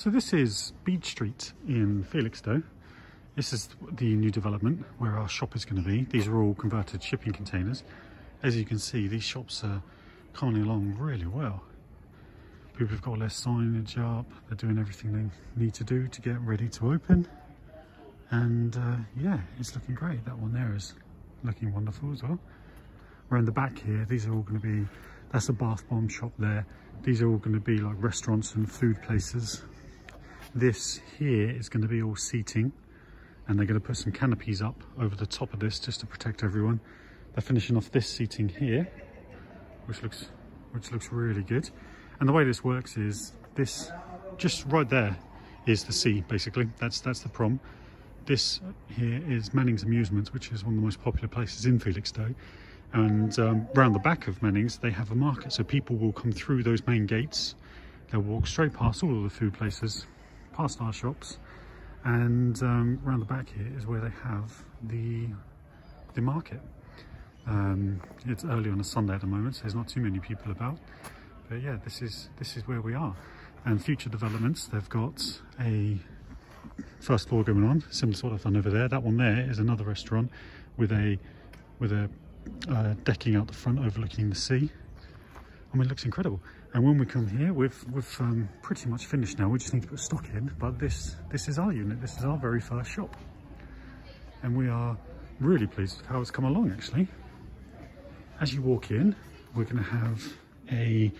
So this is Beach Street in Felixstowe. This is the new development where our shop is going to be. These are all converted shipping containers. As you can see, these shops are coming along really well. People have got their signage up. They're doing everything they need to do to get ready to open. And uh, yeah, it's looking great. That one there is looking wonderful as well. Around the back here, these are all going to be, that's a bath bomb shop there. These are all going to be like restaurants and food places. This here is going to be all seating and they're going to put some canopies up over the top of this just to protect everyone. They're finishing off this seating here, which looks, which looks really good. And the way this works is this, just right there is the sea basically. That's, that's the prom. This here is Manning's Amusements, which is one of the most popular places in Felixstowe. And um, around the back of Manning's, they have a market. So people will come through those main gates. They'll walk straight past all of the food places, past our shops. And um, around the back here is where they have the, the market. Um, it's early on a Sunday at the moment, so there's not too many people about. But yeah, this is, this is where we are. And future developments, they've got a first floor going on, similar to what I've done over there. That one there is another restaurant with a with a uh, decking out the front overlooking the sea. I mean, it looks incredible. And when we come here, we've we've um, pretty much finished now. We just need to put stock in. But this this is our unit. This is our very first shop, and we are really pleased with how it's come along. Actually, as you walk in, we're going to have a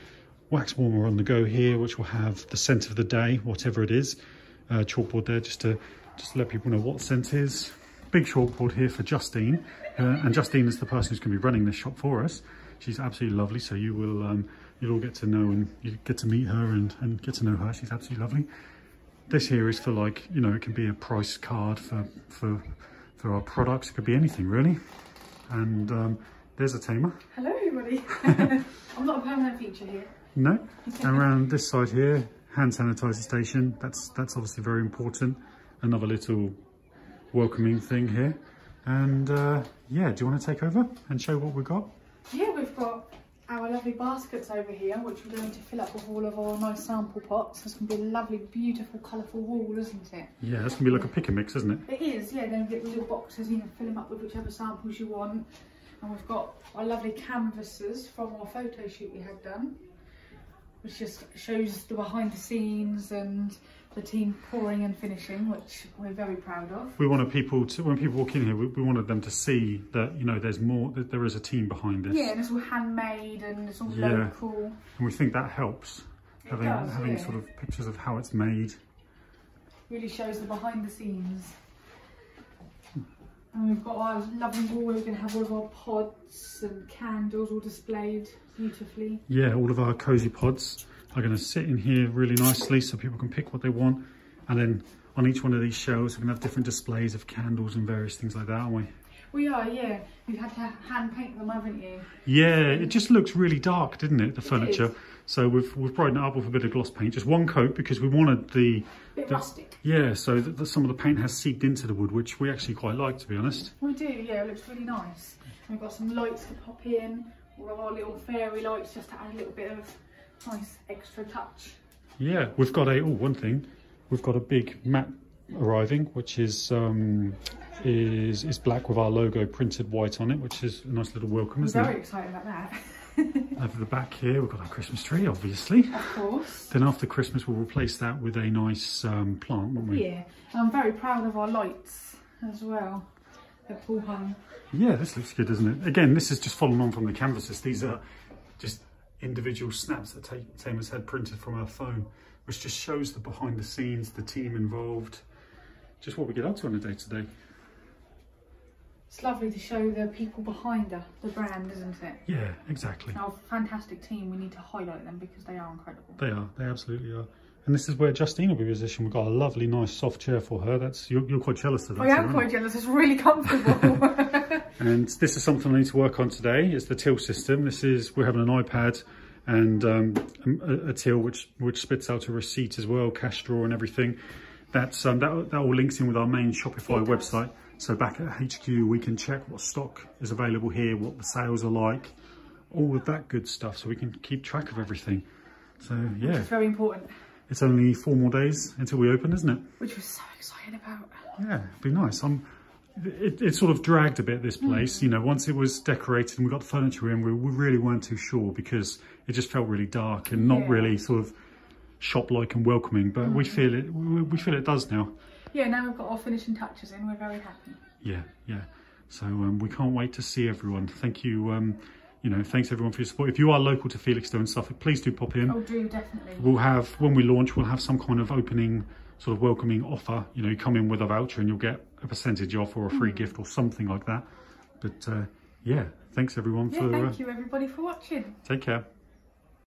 wax warmer on the go here, which will have the scent of the day, whatever it is. Uh, chalkboard there just to just to let people know what scent is. Big chalkboard here for Justine, uh, and Justine is the person who's going to be running this shop for us. She's absolutely lovely, so you will um, you'll all get to know and you get to meet her and, and get to know her. She's absolutely lovely. This here is for like you know it can be a price card for for for our products. It could be anything really. And um, there's a tamer. Hello everybody. I'm not a permanent feature here. No. And around this side here, hand sanitizer station. That's that's obviously very important. Another little welcoming thing here. And uh, yeah, do you want to take over and show what we've got? Got our lovely baskets over here, which we're going to fill up with all of our nice sample pots. It's going to be a lovely, beautiful, colourful wall, isn't it? Yeah, that's going to be like a pick and mix, isn't it? It is, yeah. Then get little boxes, you know, fill them up with whichever samples you want. And we've got our lovely canvases from our photo shoot we had done which just shows the behind the scenes and the team pouring and finishing, which we're very proud of. We wanted people to, when people walk in here, we, we wanted them to see that, you know, there's more, that there is a team behind this. Yeah, and it's all handmade and it's all yeah. local. And we think that helps, it having, does, having yeah. sort of pictures of how it's made. Really shows the behind the scenes. And we've got our lovely wall where we can have all of our pods and candles all displayed beautifully. Yeah, all of our cosy pods are going to sit in here really nicely so people can pick what they want. And then on each one of these shelves, we're going to have different displays of candles and various things like that, aren't we? We are, yeah. You've had to hand paint them, haven't you? Yeah, it just looks really dark, didn't it, the furniture? is. So we've we've brightened it up with a bit of gloss paint, just one coat because we wanted the, bit the- rustic. yeah, so that that some of the paint has seeped into the wood, which we actually quite like, to be honest. We do, yeah, it looks really nice. And we've got some lights to pop in, all of our little fairy lights just to add a little bit of nice extra touch. Yeah, we've got a oh one thing, we've got a big mat arriving, which is um is is black with our logo printed white on it, which is a nice little welcome, I'm isn't very it? excited about that. Over the back here, we've got our Christmas tree, obviously. of course. Then after Christmas, we'll replace that with a nice um, plant, won't we? Yeah, I'm very proud of our lights as well. They're hung. Yeah, this looks good, doesn't it? Again, this is just following on from the canvases. These are just individual snaps that Ta- Tamer's had printed from her phone, which just shows the behind the scenes, the team involved, just what we get up to on a day to day. It's lovely to show the people behind her, the brand, isn't it? Yeah, exactly. Our fantastic team, we need to highlight them because they are incredible. They are, they absolutely are. And this is where Justine will be positioned. We've got a lovely, nice soft chair for her. That's You're, you're quite jealous of that. I am quite jealous, it's really comfortable. And this is something I need to work on today. It's the till system. This is, we're having an iPad and um, a, a till which, which spits out a receipt as well, cash drawer and everything. That's, um, that, that all links in with our main Shopify website. So back at HQ, we can check what stock is available here, what the sales are like, all of that good stuff. So we can keep track of everything. So yeah, It's very important. it's only four more days until we open, isn't it? Which we're so excited about. Yeah, it'd be nice. I'm, it, it sort of dragged a bit, this place. You know, once it was decorated and we got the furniture in, we, we really weren't too sure because it just felt really dark and not Yeah. really sort of shop-like and welcoming. But we feel it, we, we feel it does now. Yeah, now we've got our finishing touches in, we're very happy. Yeah, yeah. So um, we can't wait to see everyone. Thank you. Um, you know, thanks everyone for your support. If you are local to Felixstowe and Suffolk, please do pop in. Oh, do definitely. We'll have when we launch, we'll have some kind of opening, sort of welcoming offer. You know, you come in with a voucher and you'll get a percentage off or a free gift or something like that. But uh, yeah, thanks everyone Yeah, for. Uh, thank you everybody for watching. take care.